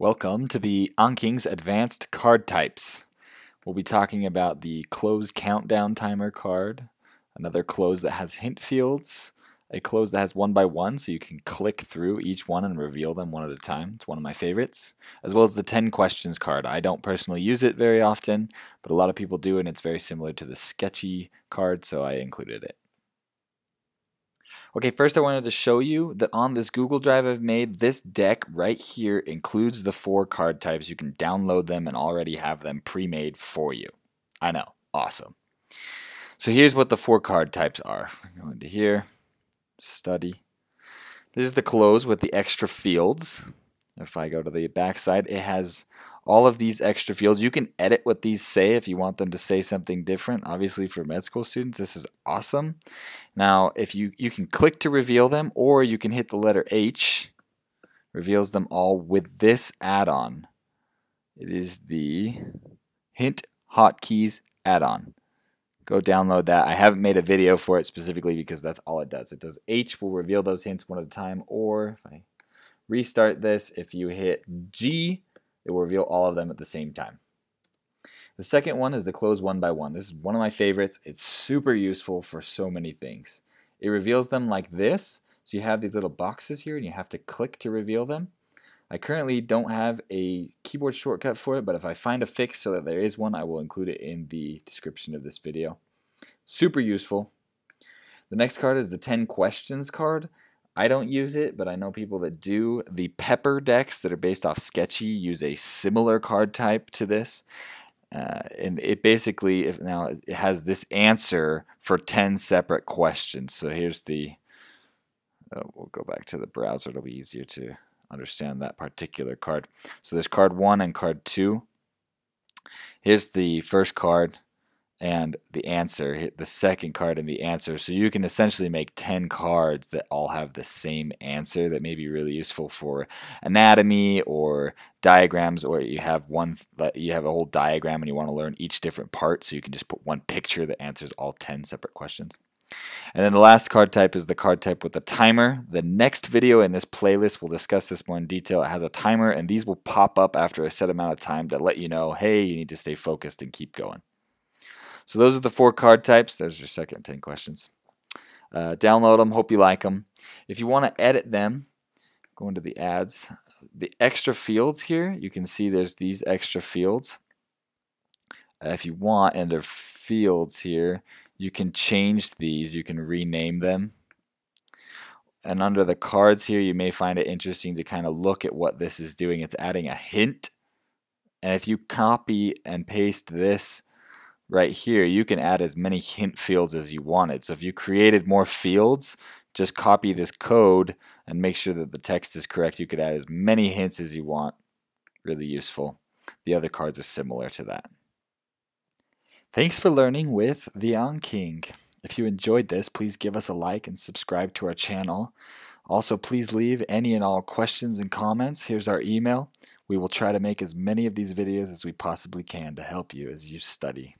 Welcome to the Anking's Advanced Card Types. We'll be talking about the cloze countdown timer card, another cloze that has hint fields, a cloze that has one by one so you can click through each one and reveal them one at a time. It's one of my favorites. As well as the 10 questions card. I don't personally use it very often, but a lot of people do and it's very similar to the sketchy card, so I included it. Okay, first I wanted to show you that on this Google Drive I've made, this deck right here includes the four card types. You can download them and already have them pre-made for you. I know, awesome. So here's what the four card types are. Go into here, study. This is the cloze with the extra fields. If I go to the back side, it has all of these extra fields. You can edit what these say if you want them to say something different. Obviously for med school students, this is awesome. Now, if you, you can click to reveal them or you can hit the letter H, reveals them all with this add-on. It is the Hint Hotkeys add-on. Go download that. I haven't made a video for it specifically because that's all it does. It does H will reveal those hints one at a time or if I restart this, if you hit G, it will reveal all of them at the same time. The second one is the cloze one by one. This is one of my favorites. It's super useful for so many things. It reveals them like this. So you have these little boxes here and you have to click to reveal them. I currently don't have a keyboard shortcut for it, but if I find a fix so that there is one, I will include it in the description of this video. Super useful. The next card is the 10 questions card. I don't use it, but I know people that do. The Pepper decks that are based off Sketchy use a similar card type to this. Uh, and it basically if now it has this answer for 10 separate questions. So here's the, oh, we'll go back to the browser. It'll be easier to understand that particular card. So there's card one and card two. Here's the first card and the answer, the second card and the answer. So you can essentially make 10 cards that all have the same answer that may be really useful for anatomy or diagrams or you have one you have a whole diagram and you want to learn each different part so you can just put one picture that answers all 10 separate questions. And then the last card type is the card type with the timer. The next video in this playlist will discuss this more in detail. It has a timer and these will pop up after a set amount of time to let you know, hey, you need to stay focused and keep going. So those are the four card types. There's your second 10 questions. Uh, download them. Hope you like them. If you want to edit them, go into the ads. The extra fields here, you can see there's these extra fields. Uh, if you want, under fields here, you can change these. You can rename them. And under the cards here, you may find it interesting to kind of look at what this is doing. It's adding a hint. And if you copy and paste this right here, you can add as many hint fields as you wanted. So if you created more fields, just copy this code and make sure that the text is correct. You could add as many hints as you want. Really useful. The other cards are similar to that. Thanks for learning with the Anking. If you enjoyed this, please give us a like and subscribe to our channel. Also, please leave any and all questions and comments. Here's our email. We will try to make as many of these videos as we possibly can to help you as you study.